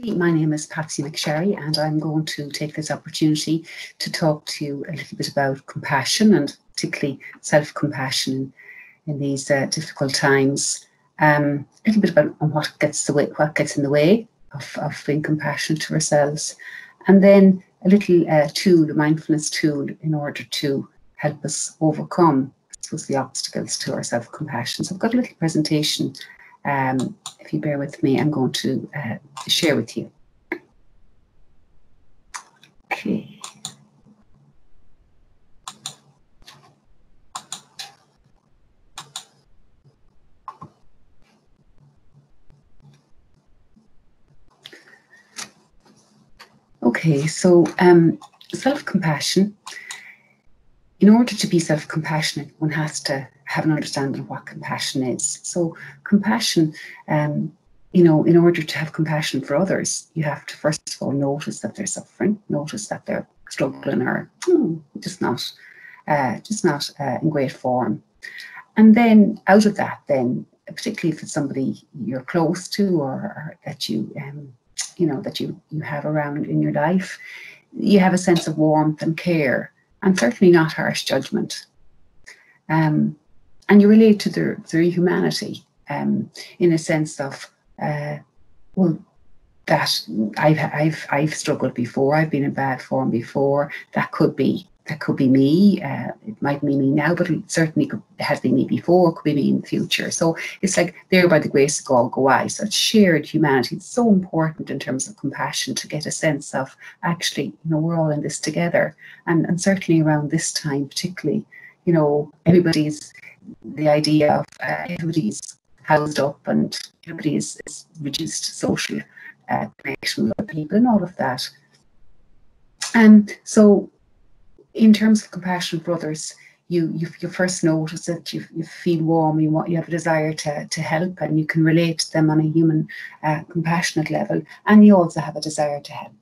My name is Patsy McSharry, and I'm going to take this opportunity to talk to you a little bit about compassion and particularly self compassion in, these uh, difficult times. Um, a little bit about what gets the way, what gets in the way of, of being compassionate to ourselves, and then a little uh, tool, a mindfulness tool, in order to help us overcome, I suppose, the obstacles to our self compassion. So I've got a little presentation um, if you bear with me, I'm going to uh, share with you. Okay. Okay, so um, self-compassion. In order to be self-compassionate, one has to have an understanding of what compassion is. So, compassion, um, you know, in order to have compassion for others, you have to first of all notice that they're suffering, notice that they're struggling or hmm, just not, uh, just not uh, in great form, and then out of that, then particularly if it's somebody you're close to or, or that you, um, you know, that you you have around in your life, you have a sense of warmth and care, and certainly not harsh judgment. Um, and you relate to their, their humanity um, in a sense of, uh, well, that I've, I've, I've struggled before, I've been in bad form before, that could be that could be me. Uh, it might be me now, but it certainly could, has been me before. Could be me in the future. So it's like there by the grace of God go I. So it's shared humanity. It's so important in terms of compassion to get a sense of actually, you know, we're all in this together. And and certainly around this time, particularly, you know, everybody's the idea of uh, everybody's housed up and everybody is, is reduced social uh, connection with people and all of that. And so, in terms of compassion for others, you, you, you first notice it, you, you feel warm, you want you have a desire to, to help, and you can relate to them on a human, uh, compassionate level, and you also have a desire to help.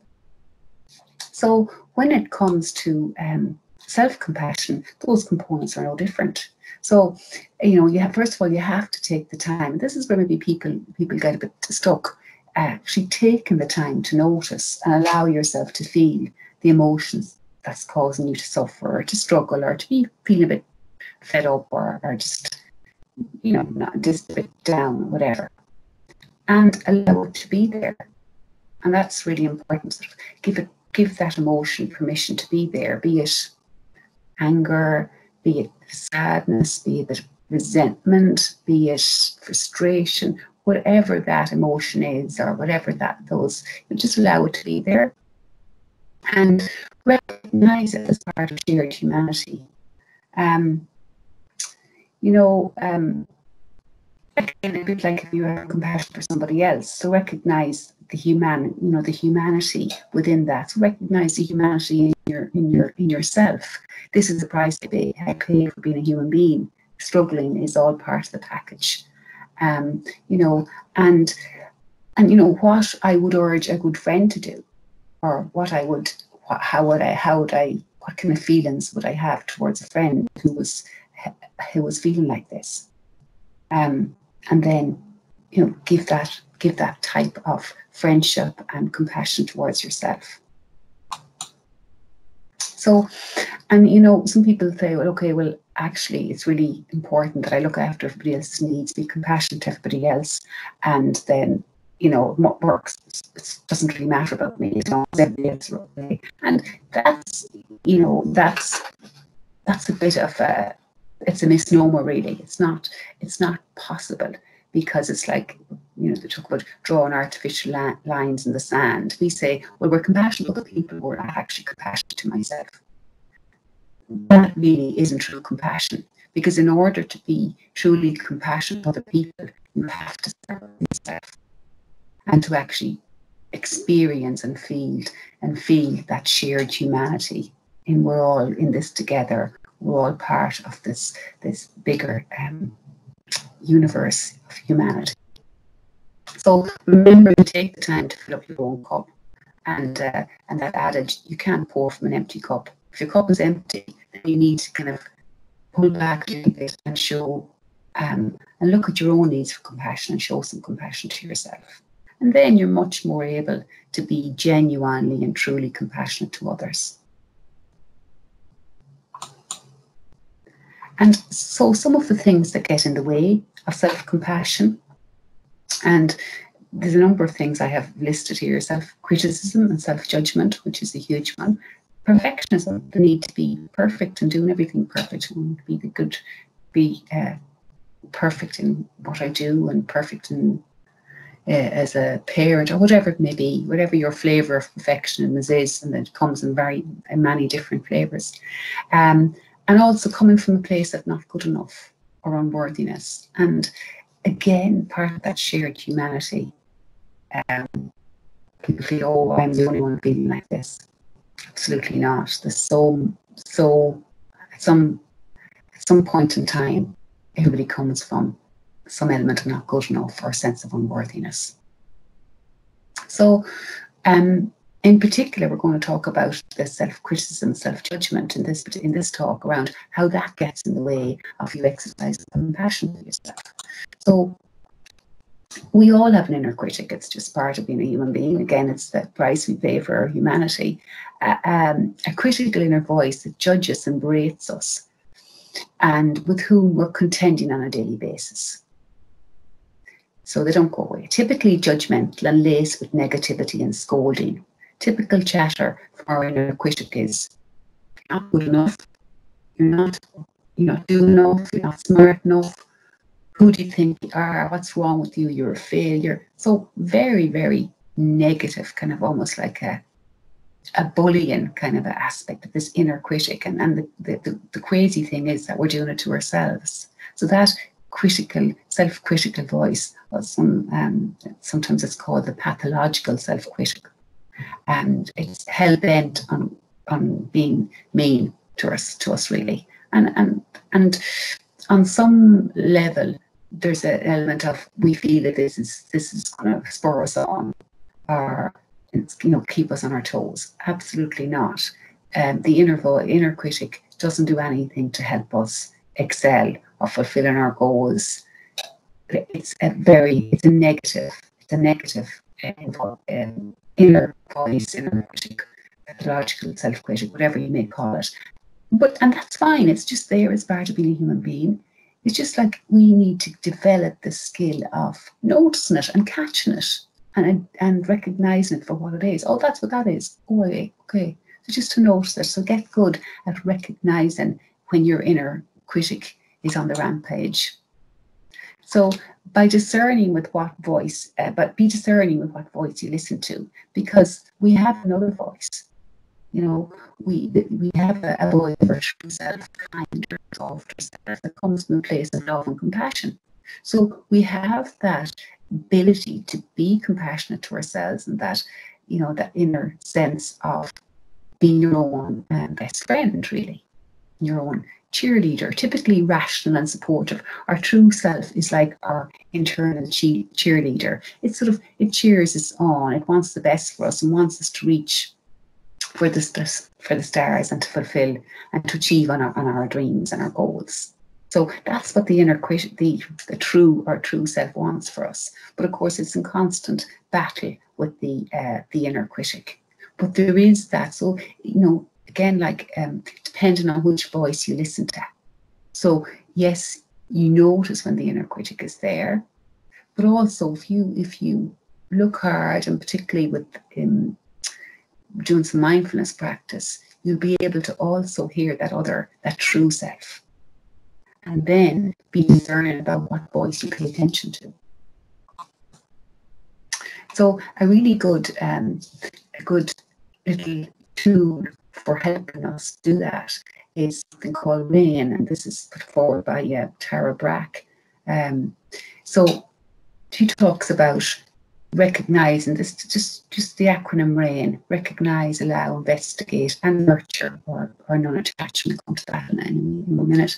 So, when it comes to um, self compassion, those components are no different. So, you know, you have first of all you have to take the time. This is where maybe people people get a bit stuck. Uh, actually, taking the time to notice and allow yourself to feel the emotions that's causing you to suffer or to struggle or to be feel a bit fed up or, or just you know not just a bit down, whatever, and allow it to be there. And that's really important. Sort of give it give that emotion permission to be there, be it anger, be it sadness, be it resentment, be it frustration, whatever that emotion is or whatever that those, you just allow it to be there and recognize it as part of shared humanity. Um, you know, um, again, a bit like if you have compassion for somebody else, so recognize the human, you know, the humanity within that. Recognize the humanity in your in your in yourself. This is the price I pay, I pay for being a human being. Struggling is all part of the package. Um, you know, and and you know what I would urge a good friend to do, or what I would, how would I, how would I, what kind of feelings would I have towards a friend who was who was feeling like this, um, and then you know give that give that type of friendship and compassion towards yourself. So, and you know, some people say, well, okay, well, actually, it's really important that I look after everybody else's needs, be compassionate to everybody else, and then, you know, what works it doesn't really matter about me as long everybody else is okay. And that's, you know, that's that's a bit of a it's a misnomer, really. It's not it's not possible because it's like, you know, they talk about drawing artificial la- lines in the sand. We say, well, we're compassionate to other people, we're actually compassionate to myself. That really isn't true compassion because in order to be truly compassionate to other people, you have to serve yourself and to actually experience and feel and feel that shared humanity. And we're all in this together. We're all part of this this bigger um, universe of humanity. So remember to take the time to fill up your own cup. And uh, and that adage, you can't pour from an empty cup. If your cup is empty, then you need to kind of pull back a little bit and show um, and look at your own needs for compassion and show some compassion to yourself. And then you're much more able to be genuinely and truly compassionate to others. And so, some of the things that get in the way of self compassion, and there's a number of things I have listed here self criticism and self judgment, which is a huge one. Perfectionism, the need to be perfect and doing everything perfect, and be the good, be uh, perfect in what I do and perfect in uh, as a parent or whatever it may be, whatever your flavor of perfectionism is, and it comes in very in many different flavors. Um, and also coming from a place of not good enough or unworthiness. And again, part of that shared humanity. Um, people feel, oh, I'm the only one feeling like this. Absolutely not. There's so, so, at some, at some point in time, everybody comes from some element of not good enough or a sense of unworthiness. So, um, in particular, we're going to talk about the self-criticism, self-judgment in this in this talk around how that gets in the way of you exercising compassion for yourself. So we all have an inner critic. It's just part of being a human being. Again, it's the price we pay for our humanity. Uh, um, a critical inner voice that judges and berates us, and with whom we're contending on a daily basis. So they don't go away. Typically judgmental and laced with negativity and scolding typical chatter inner critic is you're not good enough, you're not you're not doing enough, you're not smart enough. Who do you think you are? What's wrong with you? You're a failure. So very, very negative, kind of almost like a a bullying kind of aspect of this inner critic. And, and the, the, the, the crazy thing is that we're doing it to ourselves. So that critical, self-critical voice, or some, um, sometimes it's called the pathological self-critical and it's hell bent on on being mean to us to us really. And and and on some level there's an element of we feel that this is this is going to spur us on or you know keep us on our toes. Absolutely not. Um, the inner voice, inner critic doesn't do anything to help us excel or fulfilling our goals. It's a very it's a negative it's a negative um, inner voice, inner critic, pathological self-critic, whatever you may call it. But and that's fine. It's just there as part of being a human being. It's just like we need to develop the skill of noticing it and catching it and and recognizing it for what it is. Oh, that's what that is. Oh, okay, okay. So just to notice it. So get good at recognizing when your inner critic is on the rampage. So by discerning with what voice, uh, but be discerning with what voice you listen to, because we have another voice. You know, we we have a, a voice our true self, kinder, softer self that comes from a place of love and compassion. So we have that ability to be compassionate to ourselves and that, you know, that inner sense of being your own um, best friend, really, your own cheerleader, typically rational and supportive. Our true self is like our internal cheerleader. It sort of it cheers us on. It wants the best for us and wants us to reach for the for the stars and to fulfill and to achieve on our on our dreams and our goals. So that's what the inner the, the true or true self wants for us. But of course, it's in constant battle with the uh, the inner critic. But there is that. So you know, again, like um, depending on which voice you listen to. So yes, you notice when the inner critic is there, but also if you if you look hard and particularly with um, doing some mindfulness practice, you'll be able to also hear that other that true self, and then be discerning about what voice you pay attention to. So a really good um, a good little tool for helping us do that is something called RAIN, and this is put forward by uh, Tara Brach. Um, so she talks about recognizing this just just the acronym RAIN recognize allow investigate and nurture or, or non-attachment come to that in, in a minute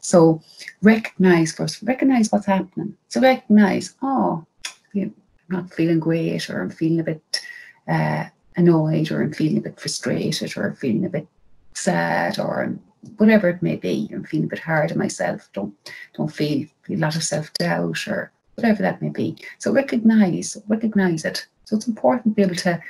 so recognize first recognize what's happening so recognize oh i'm not feeling great or i'm feeling a bit uh, annoyed or I'm feeling a bit frustrated or I'm feeling a bit sad or whatever it may be. I'm feeling a bit hard on myself. Don't don't feel, feel a lot of self doubt or whatever that may be. So recognize, recognize it. So it's important to be able to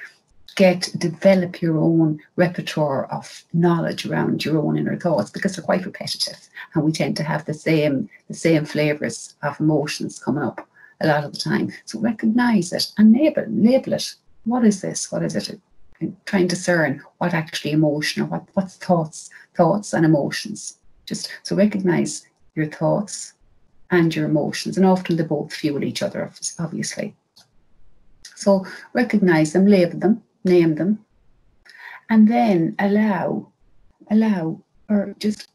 get develop your own repertoire of knowledge around your own inner thoughts because they're quite repetitive and we tend to have the same the same flavors of emotions coming up a lot of the time. So recognize it and label label it. What is this? What is it? Try and discern what actually emotion or what what's thoughts, thoughts and emotions. Just so recognize your thoughts and your emotions, and often they both fuel each other, obviously. So recognize them, label them, name them, and then allow, allow, or just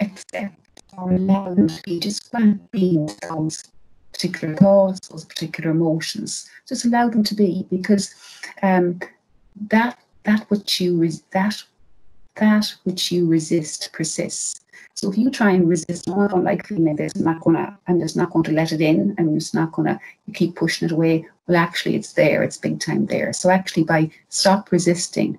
accept or allow them to be just grant being those particular thoughts, those particular emotions. Just allow them to be because um, that that which you res- that that which you resist persists. So if you try and resist, oh, I don't like feeling this, I'm not gonna, I'm just not going to let it in. I'm just not gonna you keep pushing it away. Well, actually, it's there. It's big time there. So actually, by stop resisting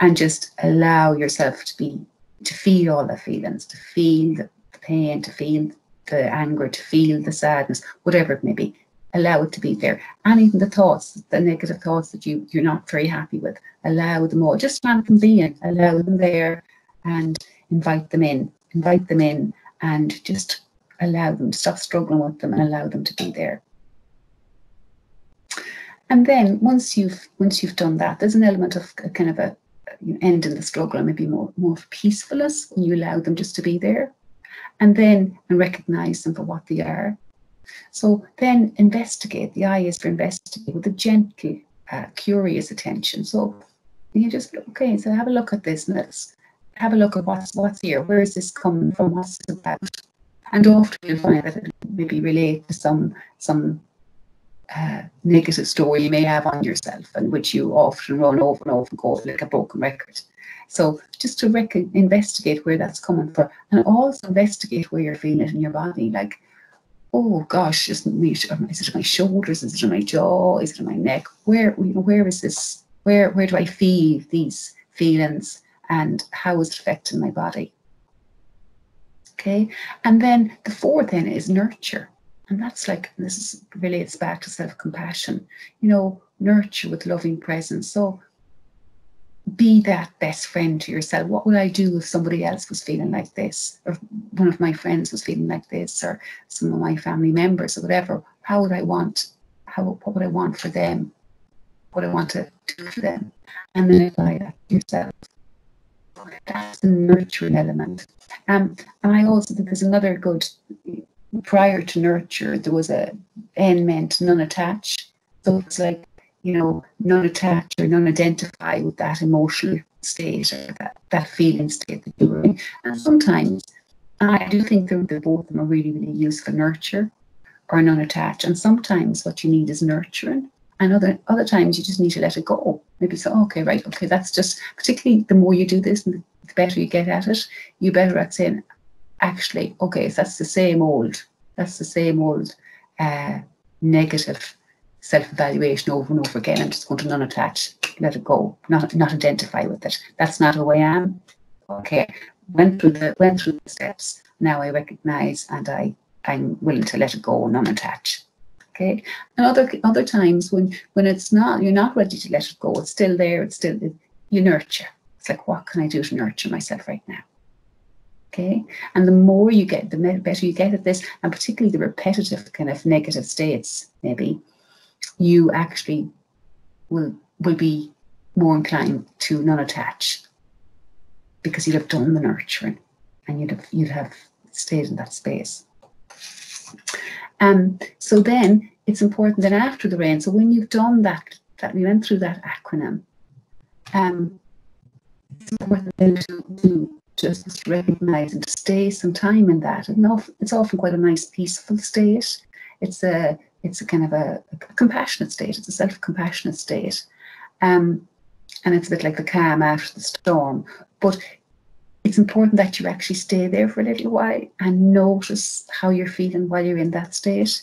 and just allow yourself to be to feel all the feelings, to feel the pain, to feel the anger, to feel the sadness, whatever it may be. Allow it to be there. And even the thoughts, the negative thoughts that you, you're not very happy with, allow them all. Just let them be in, allow them there and invite them in invite them in and just allow them, stop struggling with them and allow them to be there. And then once you've once you've done that, there's an element of kind of a you know, end in the struggle and maybe more more peacefulness when you allow them just to be there, and then and recognize them for what they are. So then investigate. The I is for investigate with a gentle, uh, curious attention. So you just okay. So have a look at this and let's have a look at what's what's here. Where is this coming from? What's about? And often you'll find that it maybe relate to some some uh, negative story you may have on yourself, and which you often run over and over and go like a broken record. So just to rec- investigate where that's coming from, and also investigate where you're feeling it in your body, like. Oh gosh, is it, um, is it in my shoulders? Is it in my jaw? Is it in my neck? Where, you know, where is this? Where, where do I feel these feelings? and how is it affecting my body. Okay, and then the fourth then is nurture. And that's like, this is, relates back to self compassion, you know, nurture with loving presence. So be that best friend to yourself. What would I do if somebody else was feeling like this, or one of my friends was feeling like this, or some of my family members, or whatever? How would I want? How what would I want for them? What I want to do for them, and then apply that to yourself that's the nurturing element. Um, and I also think there's another good, prior to nurture, there was a N meant non-attach. So it's like, you know, non-attach or non-identify with that emotional state or that, that feeling state that you're in. And sometimes I do think that both of them are really, really useful nurture or non-attach. And sometimes what you need is nurturing. And other other times you just need to let it go. Maybe say, okay, right, okay, that's just particularly the more you do this and the better you get at it, you better at saying, actually, okay, so that's the same old, that's the same old uh, negative self-evaluation over and over again. I'm just going to non-attach, let it go, not not identify with it. That's not who I am. Okay, went through the went through the steps. Now I recognise and I I'm willing to let it go, non-attach. Okay. And other other times when when it's not, you're not ready to let it go. It's still there. It's still you nurture. It's like what can I do to nurture myself right now? Okay. And the more you get, the better you get at this, and particularly the repetitive kind of negative states, maybe you actually will will be more inclined to non-attach because you'd have done the nurturing and you'd have you'd have stayed in that space. Um, so then it's important that after the rain, so when you've done that, that we went through that acronym, um, it's important then to, to just recognize and to stay some time in that. And it's often quite a nice, peaceful state. It's a it's a kind of a, a compassionate state. It's a self-compassionate state, um, and it's a bit like the calm after the storm. But it's important that you actually stay there for a little while and notice how you're feeling while you're in that state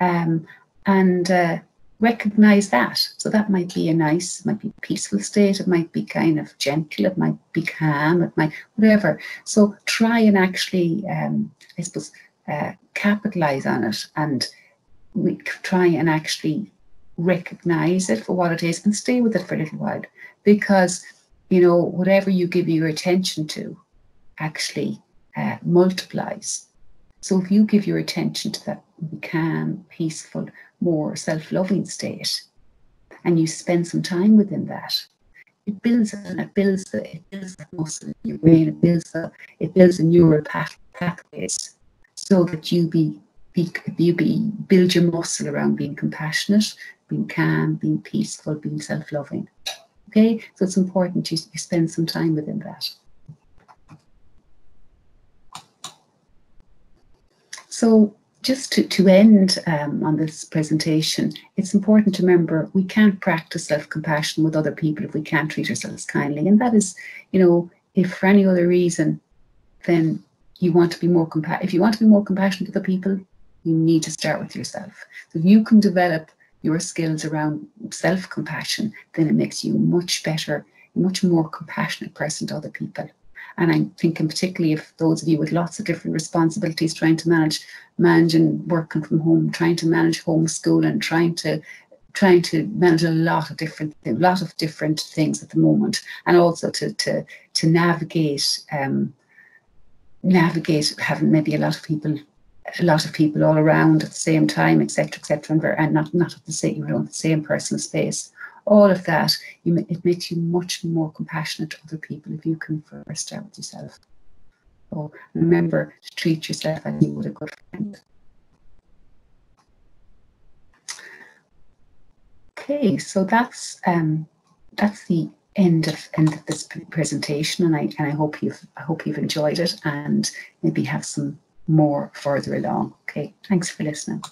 um, and uh, recognize that. So that might be a nice, might be peaceful state, it might be kind of gentle, it might be calm, it might, whatever. So try and actually, um, I suppose, uh, capitalize on it and try and actually recognize it for what it is and stay with it for a little while. Because you know whatever you give your attention to actually uh, multiplies. So if you give your attention to that calm peaceful more self-loving state and you spend some time within that it builds and it builds the it builds the muscle in your brain it builds the it builds the neural path, pathways so that you be, be you be build your muscle around being compassionate being calm, being peaceful, being self loving. Okay, so it's important you, you spend some time within that. So, just to, to end um, on this presentation, it's important to remember we can't practice self compassion with other people if we can't treat ourselves kindly. And that is, you know, if for any other reason, then you want to be more compa- if you want to be more compassionate to other people, you need to start with yourself. So if you can develop your skills around self compassion, then it makes you much better, much more compassionate person to other people. And I'm thinking particularly if those of you with lots of different responsibilities, trying to manage, managing working from home, trying to manage homeschool, and trying to trying to manage a lot of different a lot of different things at the moment, and also to to to navigate um, navigate having maybe a lot of people a lot of people all around at the same time, etc., etc., and not not at the same you know the same personal space. All of that, you, it makes you much more compassionate to other people if you can first start with yourself. So remember to treat yourself as you would a good friend. Okay, so that's um, that's the end of end of this presentation, and I and I hope you've I hope you've enjoyed it and maybe have some more further along. Okay, thanks for listening.